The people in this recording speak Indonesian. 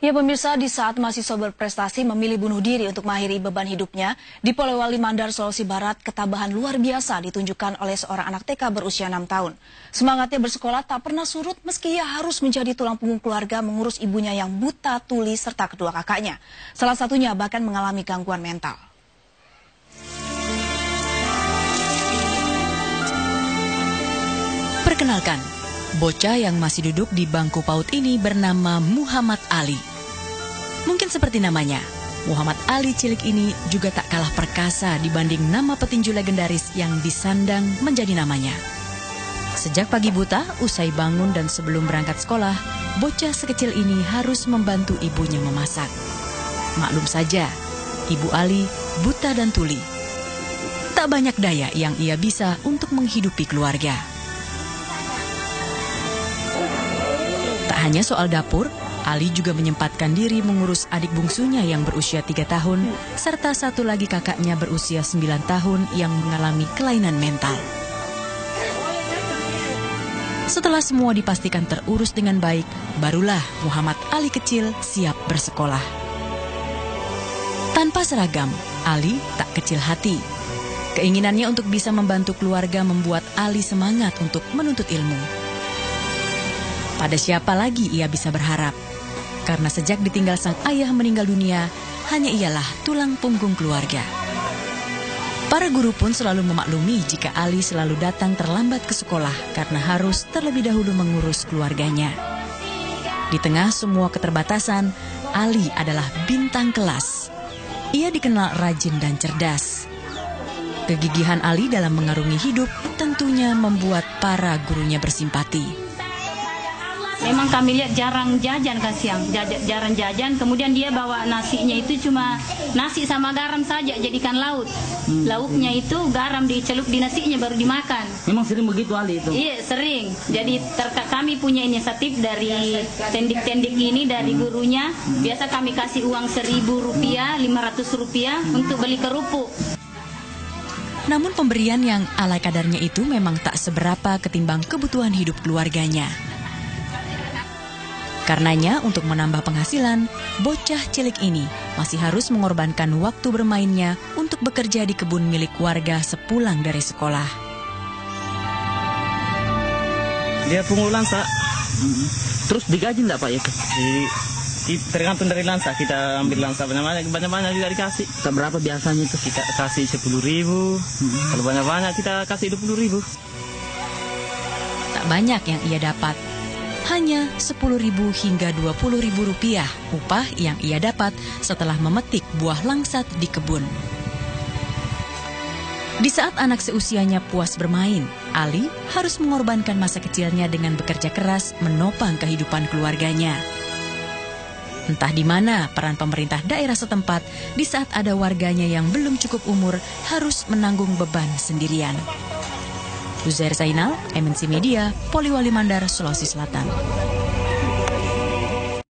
Ya pemirsa, di saat mahasiswa berprestasi memilih bunuh diri untuk mengakhiri beban hidupnya, di Polewali Mandar, Sulawesi Barat, ketabahan luar biasa ditunjukkan oleh seorang anak TK berusia 6 tahun. Semangatnya bersekolah tak pernah surut meski ia harus menjadi tulang punggung keluarga mengurus ibunya yang buta tuli serta kedua kakaknya. Salah satunya bahkan mengalami gangguan mental. Perkenalkan, bocah yang masih duduk di bangku PAUD ini bernama Muhammad Ali. Mungkin seperti namanya, Muhammad Ali cilik ini juga tak kalah perkasa dibanding nama petinju legendaris yang disandang menjadi namanya. Sejak pagi buta, usai bangun dan sebelum berangkat sekolah, bocah sekecil ini harus membantu ibunya memasak. Maklum saja, Ibu Ali buta dan tuli. Tak banyak daya yang ia bisa untuk menghidupi keluarga. Tak hanya soal dapur, Ali juga menyempatkan diri mengurus adik bungsunya yang berusia tiga tahun, serta satu lagi kakaknya berusia sembilan tahun yang mengalami kelainan mental. Setelah semua dipastikan terurus dengan baik, barulah Muhammad Ali kecil siap bersekolah. Tanpa seragam, Ali tak kecil hati. Keinginannya untuk bisa membantu keluarga membuat Ali semangat untuk menuntut ilmu. Pada siapa lagi ia bisa berharap? Karena sejak ditinggal sang ayah meninggal dunia, hanya ialah tulang punggung keluarga. Para guru pun selalu memaklumi jika Ali selalu datang terlambat ke sekolah karena harus terlebih dahulu mengurus keluarganya. Di tengah semua keterbatasan, Ali adalah bintang kelas. Ia dikenal rajin dan cerdas. Kegigihan Ali dalam mengarungi hidup tentunya membuat para gurunya bersimpati. Memang kami lihat jarang jajan kan siang, jarang jajan. Kemudian dia bawa nasinya itu cuma nasi sama garam saja jadikan laut. Hmm. Lauknya itu garam dicelup di nasinya baru dimakan. Memang sering begitu Ali itu? Iya sering. Jadi kami punya inisiatif dari tendik-tendik ini dari hmm. gurunya. Biasa kami kasih uang seribu rupiah, lima ratus rupiah untuk beli kerupuk. Namun pemberian yang ala kadarnya itu memang tak seberapa ketimbang kebutuhan hidup keluarganya. Karenanya, untuk menambah penghasilan, bocah cilik ini masih harus mengorbankan waktu bermainnya untuk bekerja di kebun milik warga sepulang dari sekolah. Dia pungut lansa. Terus digaji enggak Pak ya? Di, tergantung dari lansa kita ambil lansa banyak banyak banyak banyak juga dikasih kita berapa biasanya itu kita kasih sepuluh ribu hmm. kalau banyak banyak kita kasih dua puluh ribu tak banyak yang ia dapat hanya 10.000 hingga 20.000 rupiah upah yang ia dapat setelah memetik buah langsat di kebun. Di saat anak seusianya puas bermain, Ali harus mengorbankan masa kecilnya dengan bekerja keras menopang kehidupan keluarganya. Entah di mana peran pemerintah daerah setempat di saat ada warganya yang belum cukup umur harus menanggung beban sendirian. Uzair Zainal, MNC Media, Poliwali Mandar, Sulawesi Selatan.